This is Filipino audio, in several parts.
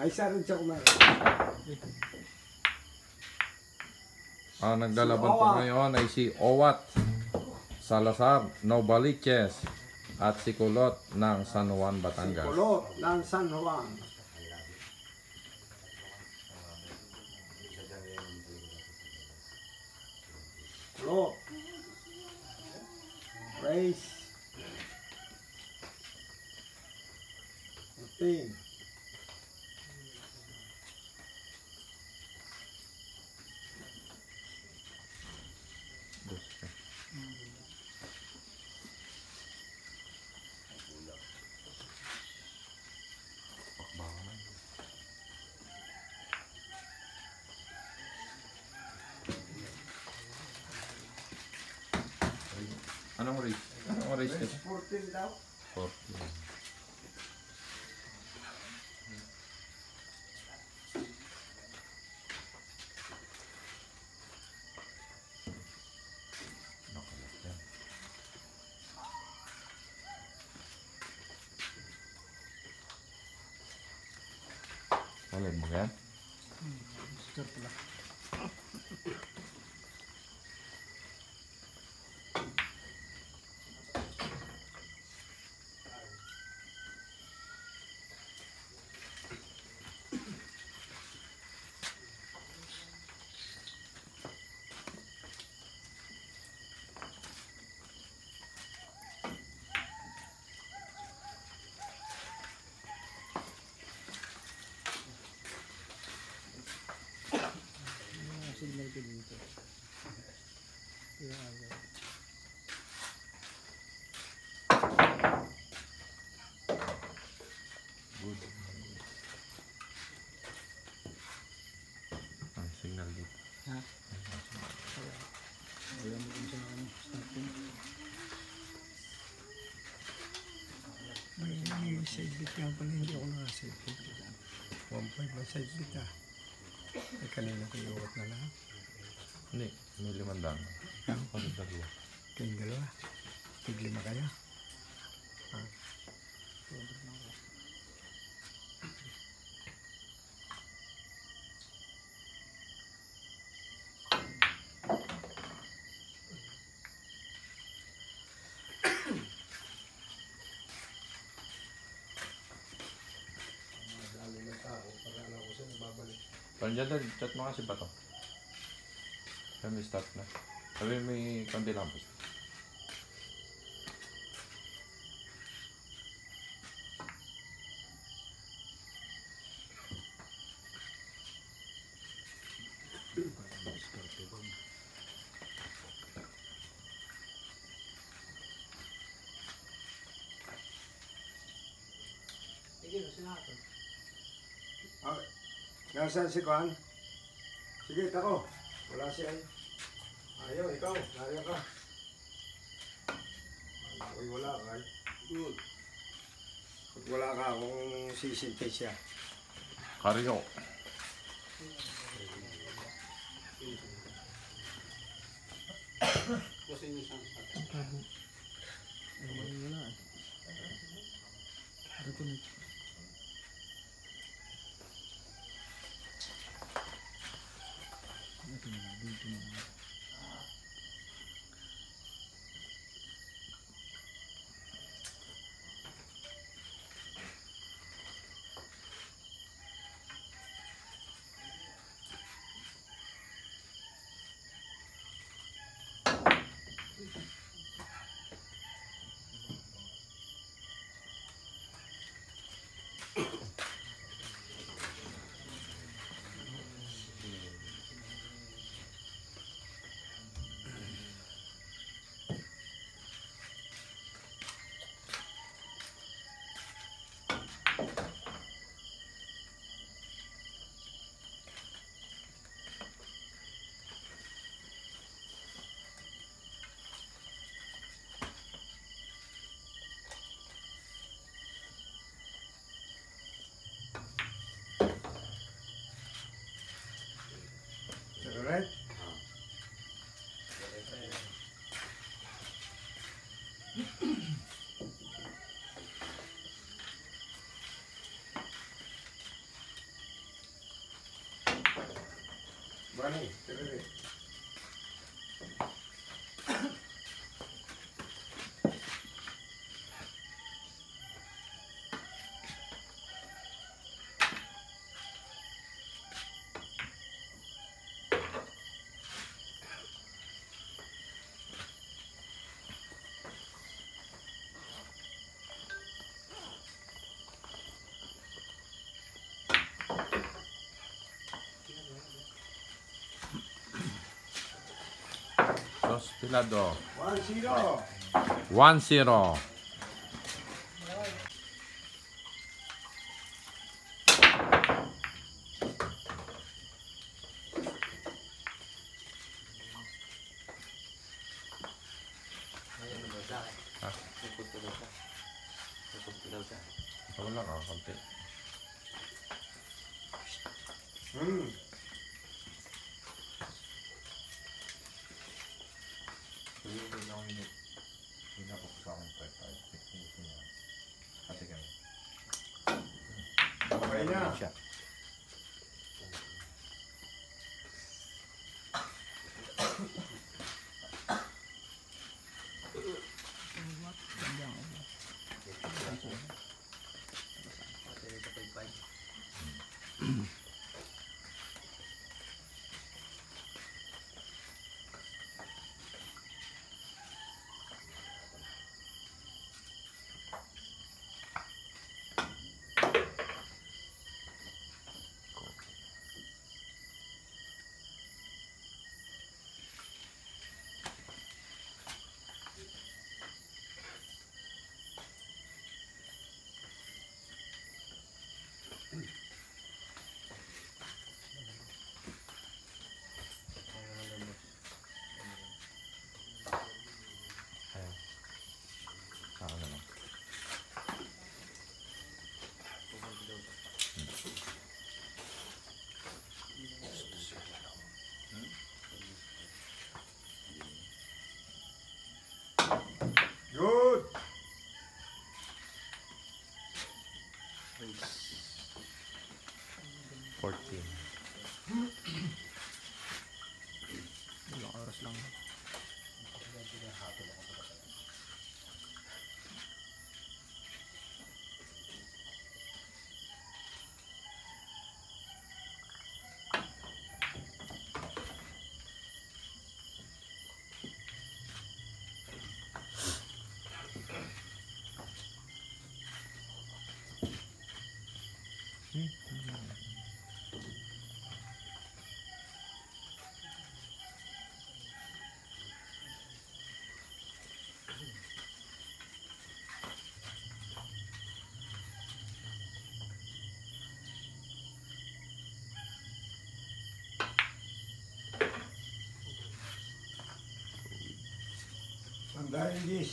Ay, isa rin siya kumain. Ang naglalaban Si po ngayon ay si Owat Salazar Novaliches at si Kulot ng San Juan, Batangas. Kulot ng San Juan. Kulot. Race. Martin. Anong race? Anong race Race ka? 14 daw. 14. Alin mo yan? Ang signal dito. May, may side bit nga pala, hindi ako naka-side bit. 1.5 na side bit ah. Ay, kanina ko iuwat na lang. Hindi, may limandang. Ano dalawa? Kayong dalawa. Tiglima kayo. Parang dyan dyan, chat mo kasi ba to? Kami start na. Sabi may konti lang. Nasaan si Kwan? Sige, tako. Wala si Ay. Ayaw, ikaw. Nariyan ka. Uy, wala ka. Good. Pag wala ka, kung sisinte siya. Karyo. Kasi niya siya. on here. Get it here. Hospilado. 1-0. 1-0. mm Tandaan yung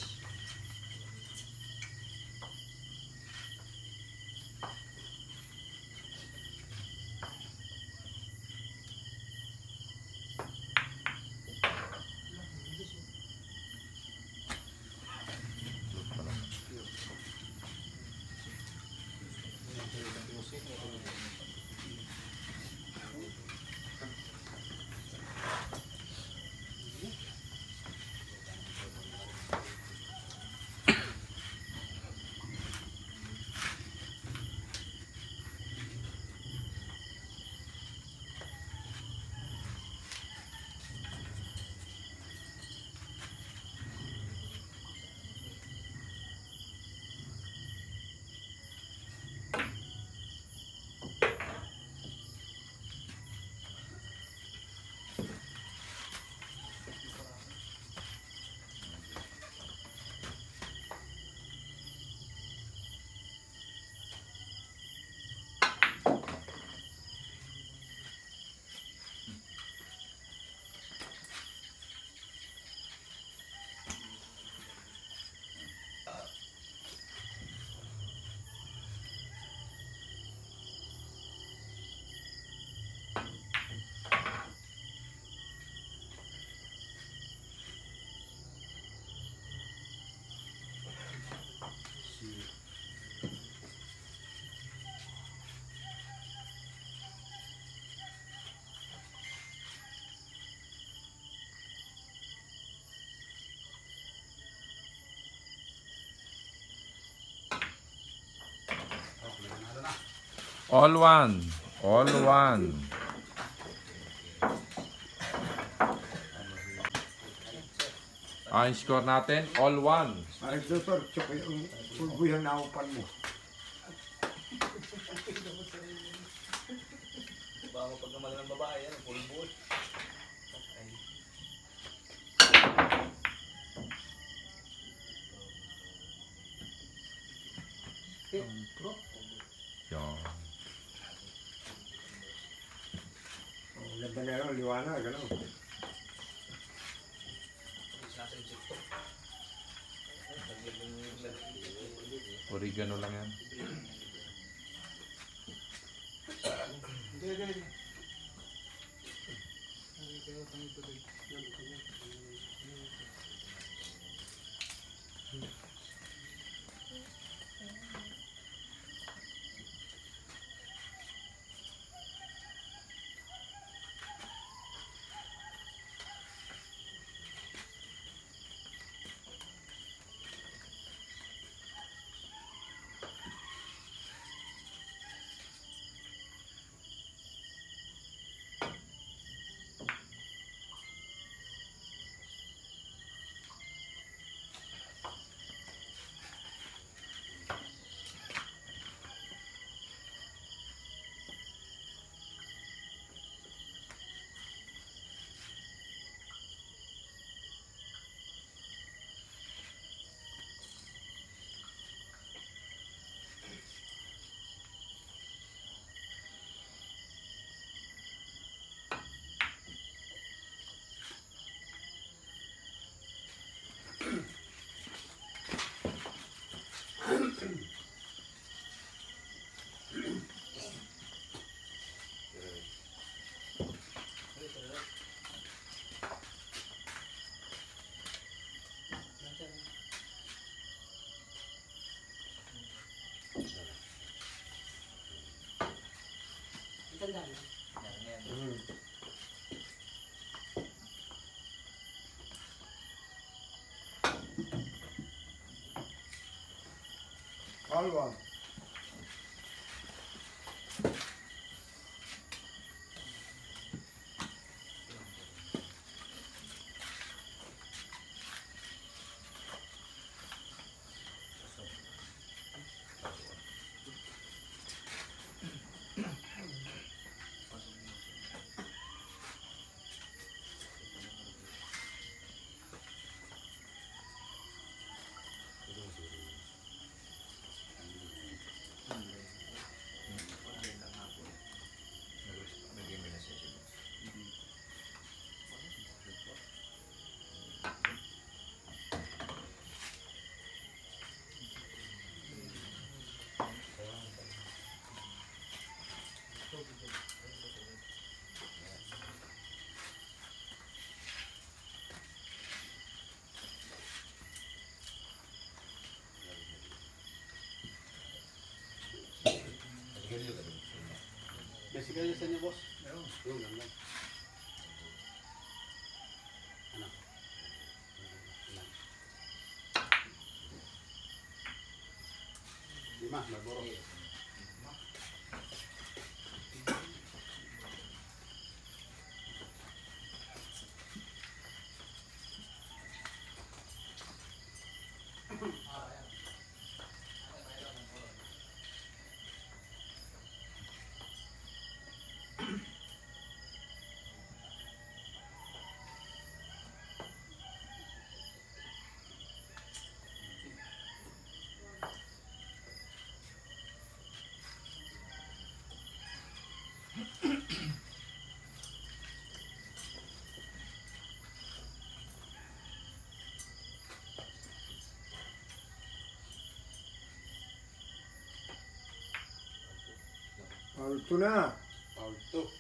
All one. All one. Ang score natin, all one. Ay, doktor, tsaka yung pulboy ang naupan mo. Baka pag naman ng babae, yan, full boot. Mm. All one. Jessica, sa niyo, boss? Yung ganda. Ano? Ilan? Lima, Marlboro. All two na. Paul fortuna. Auto.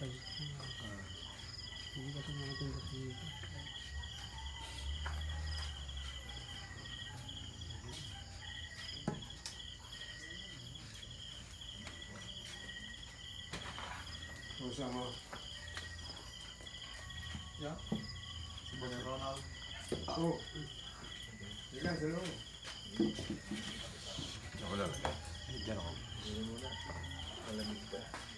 Nakakaanto ko pa yun. Hindi kasi makatinda dito. Pusa mo. Yeah. Si Boss Ronald. Oh. Sige, salo. Ako lang. Dalig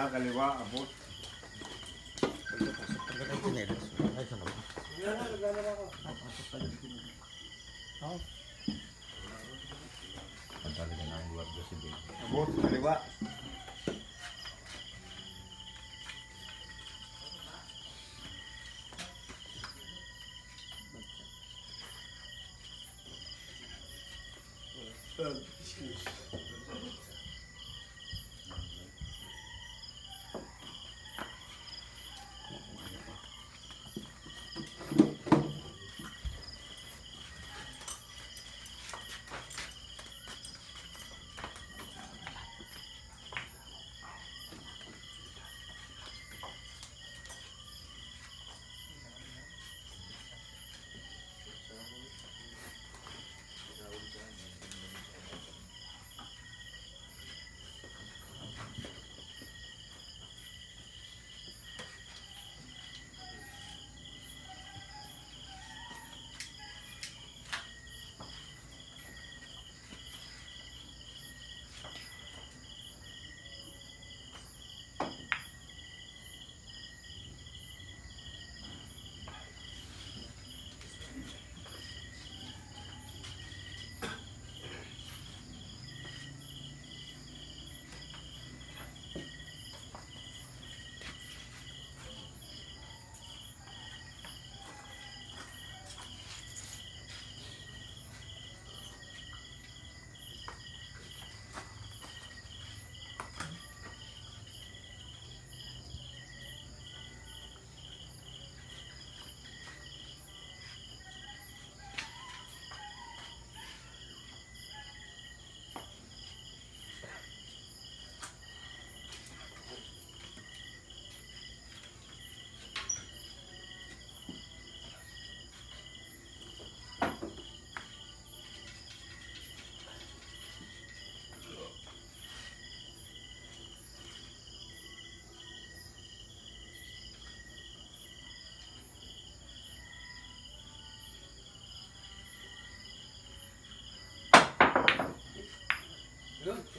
Nakakaliwa, abot. Ang talaga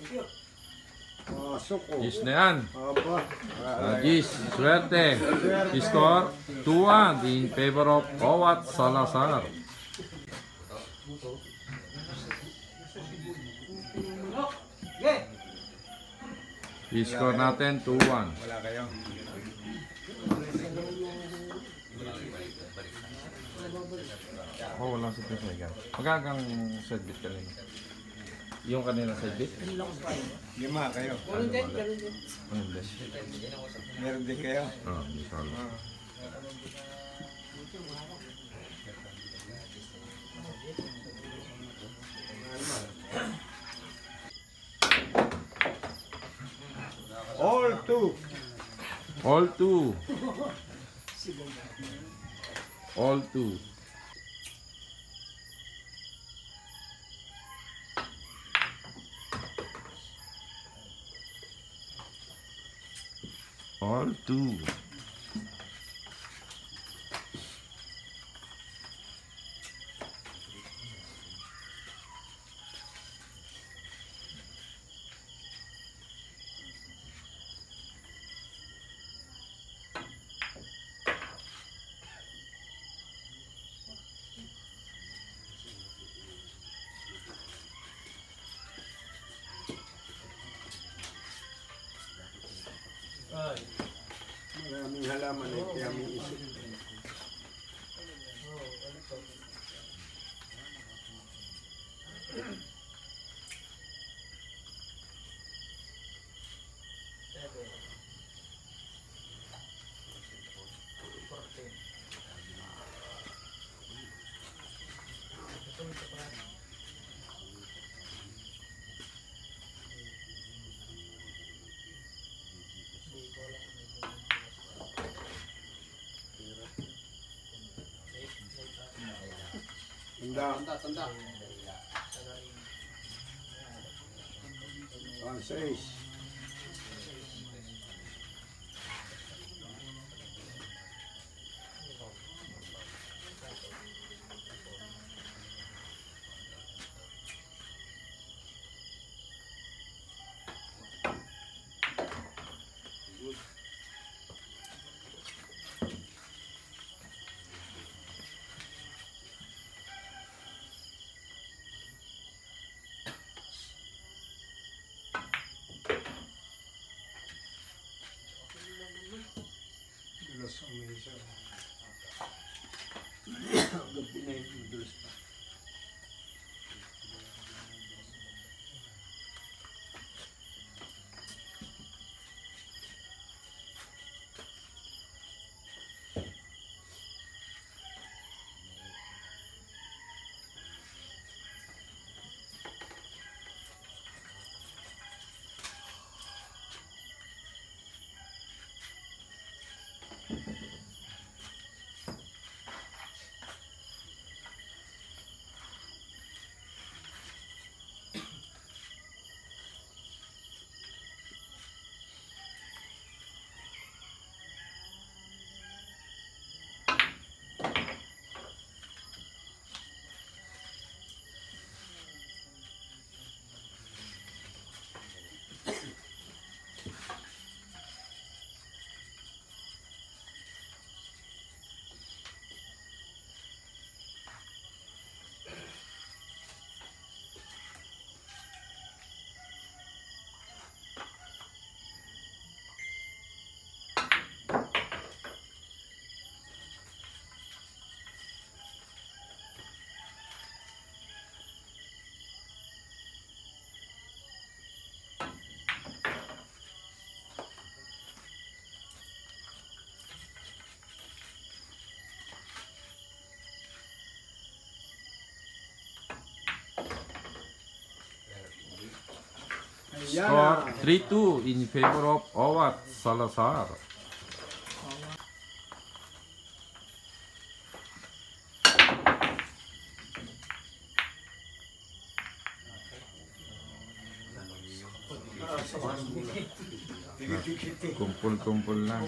Abot, kaliwa. Pasok oh. Gis na yan. Aba. Uh, Gis, swerte. Score 2-1 in favor of Owat Salazar. I-score natin 2-1. Wala kayo. Oh, wala Prince Megan. Magagang side bit kanina. Yung kanina side bit? Lima kayo. Ano din? Ano din? Meron din kayo. Ah, di salo. All two. All two. All two. All two. आम्ही ह्याला म्हणायचे आम्ही tenda tenda tendang Diyos o may isa. Huwag pinay ng Diyos. Score na. 3-2 in favor of Owat Salazar. Kumpul-kumpul lang.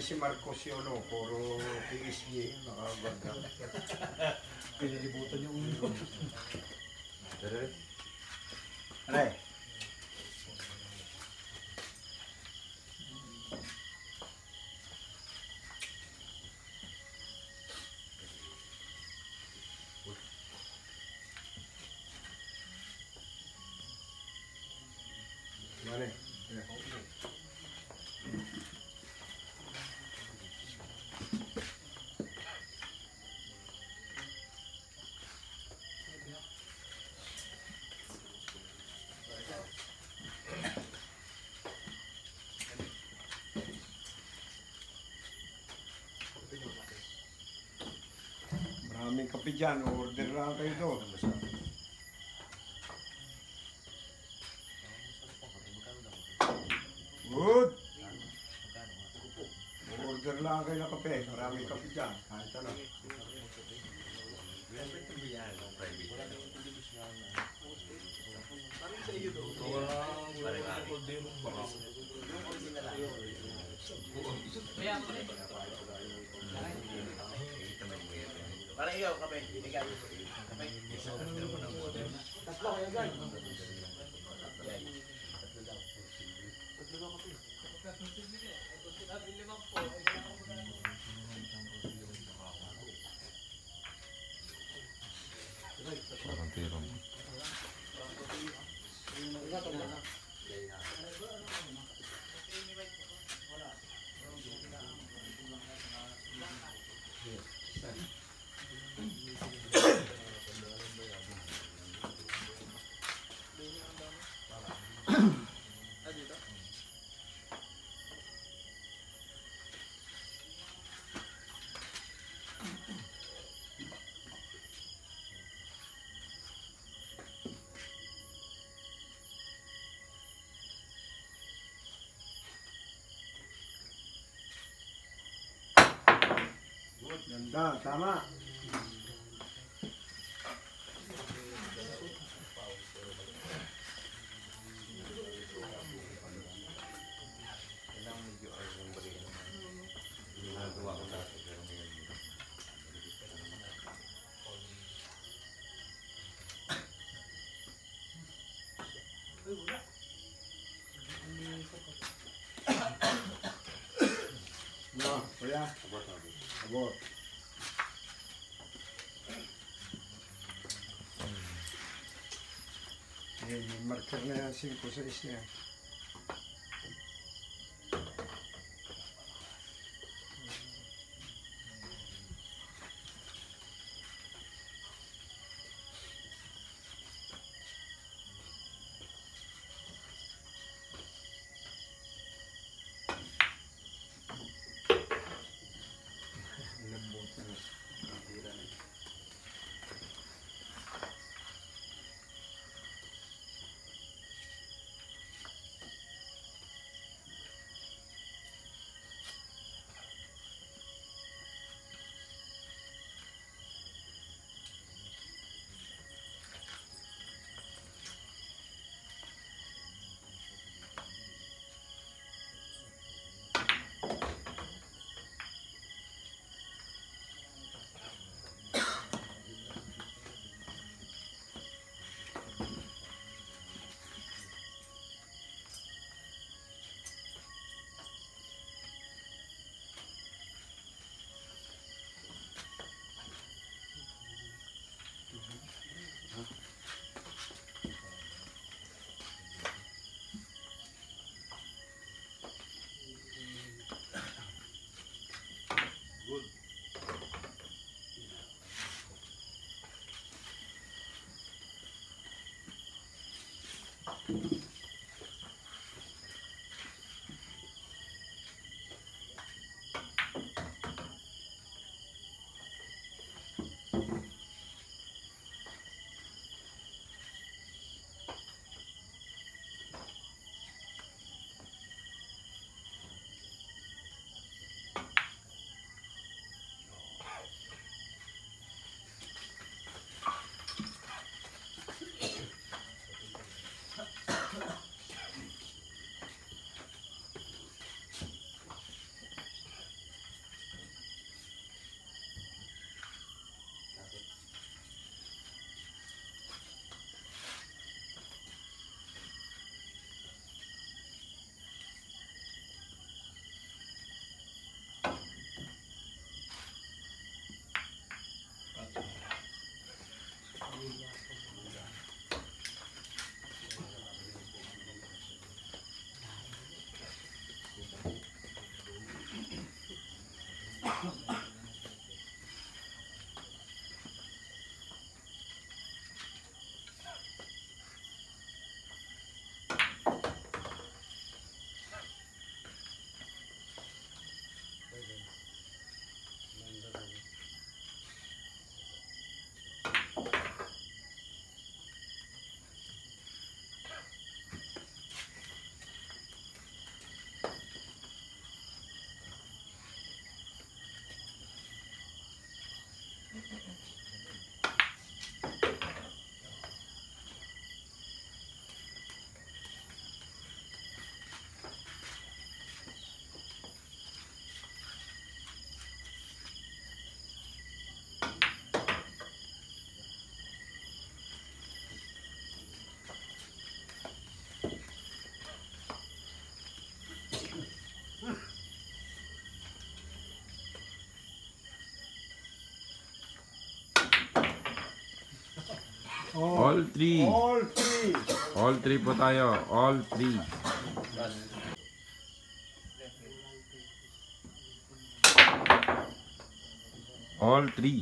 Ko si Marcos yun, no? puro PSG, nakaganda. Pinalibutan yung ulo. Aray, Mali. Maraming kape order lang kayo doon. Good! Order lang kayo ng kape, maraming kape dyan. Kahit ano. Parang iyo, kape. Ikaw. Kape. Parang tirong. Ganda, tama. No, kuya. Abot. Eh, may marker na yan, 5 sa is na yan. All three all three all three बताया all three all three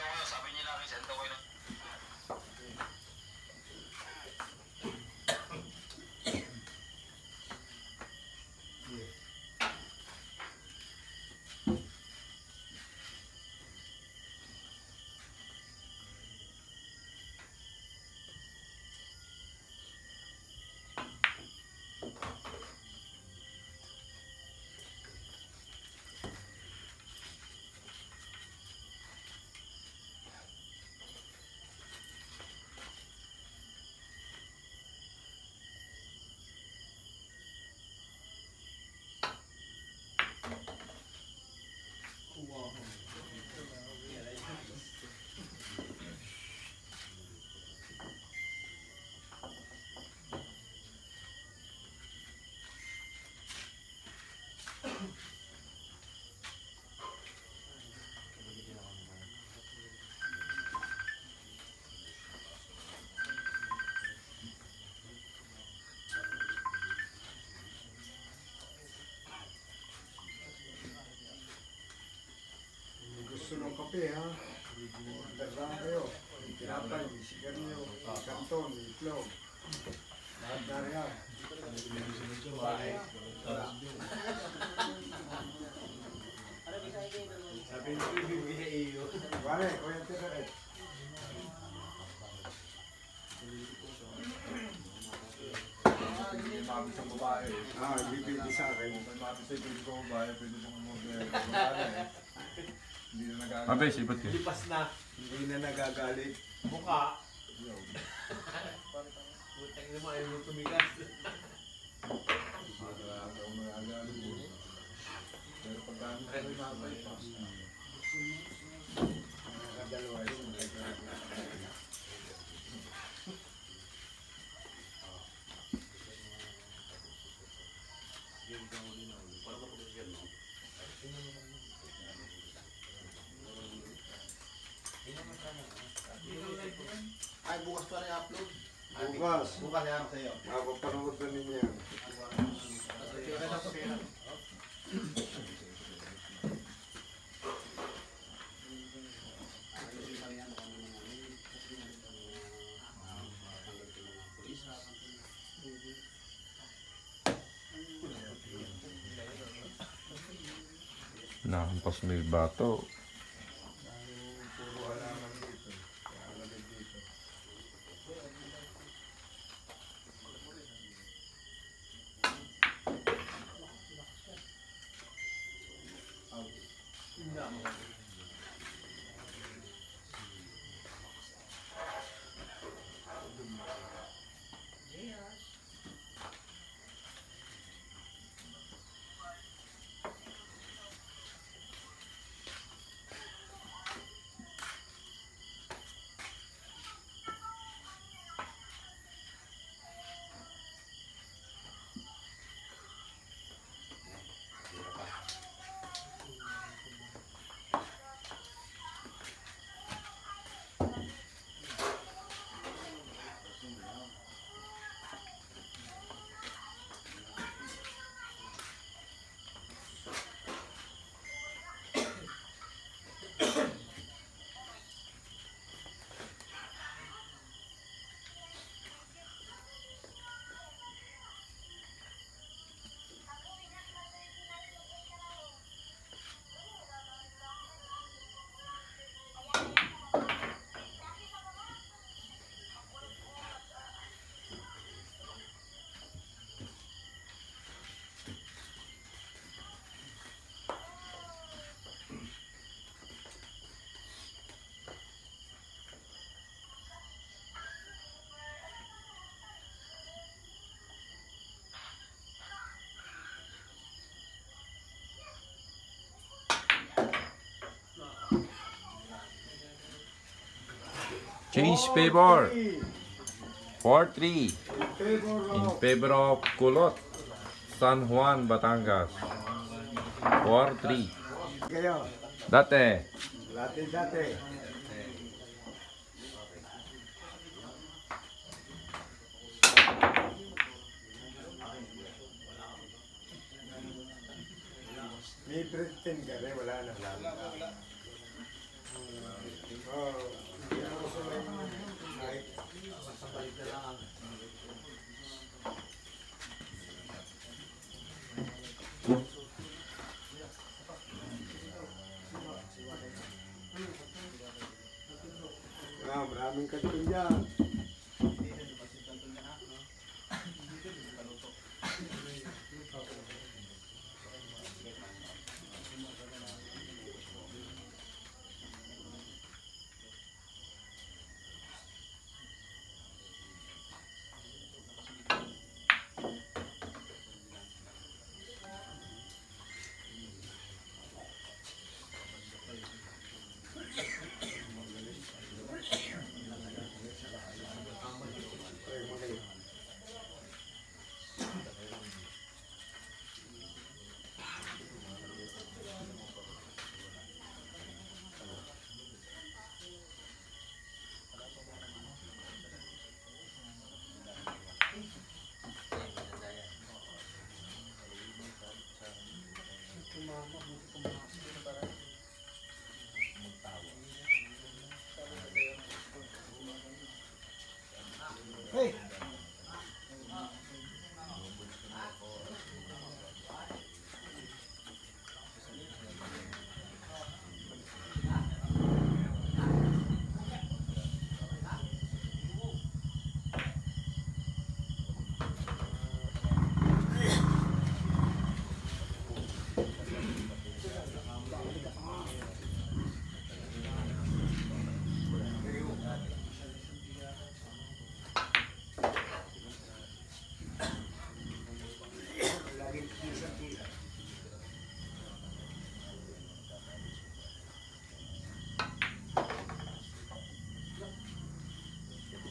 Kayo, sabi niya lang, santo kayo. Kung gusto ng kape ha. Lang kayo. Tinapay, sigarilyo, kanton, itlog. Lahat na yan. Sabi niyo, bibigay iyo. Vale, kuya Teret. Sabi sa babae. Ah, bibili sa akin. Sabi sa ko babae, pwede mong mag- Hindi na nagagalit. Abe, sipot ka. Lipas na. Hindi na nagagalit. Mukha. Putang ina mo, ayaw mo tumigas. Pero pag gamit ko yung mabay, Nakadalawa yun. Ay, bukas pa rin upload. Bukas. Bukas yan sa'yo. Mapapanood na ninyo yan. Nahampas mo yung bato. Change favor. 4-3. In favor In of Kulot. San Juan, Batangas. 4-3. kayo. Dati. Dati-dati. May pretend ka rin, wala na lang. Oh, hindi ako sila kahit Ah, maraming karton dyan.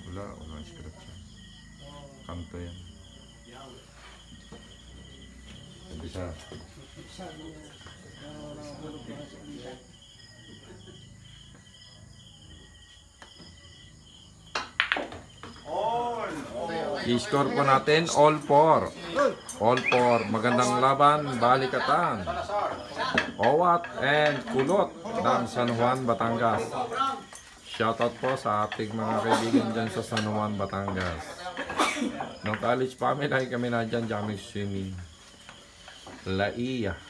Wala, wala script siya. Kanto yan. Bisa. I-score po natin all four. All four. Magandang laban, balikatan. Owat and Kulot ng San Juan, Batangas. Shoutout po sa ating mga kaibigan dyan sa San Juan, Batangas. Nung college pa kami, lagi kami na dyan, dyan kami swimming. Laia.